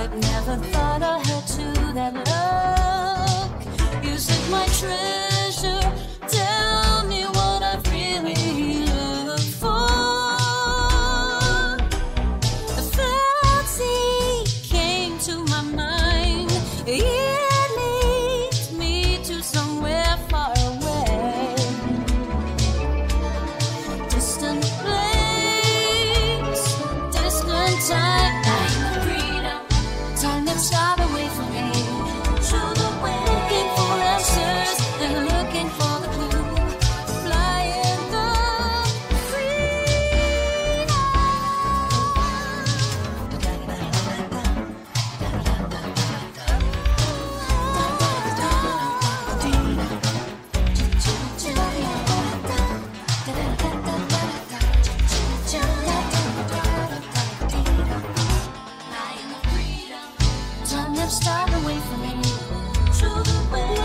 but never thought I had to that look. You said my treasure. start away from me.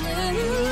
When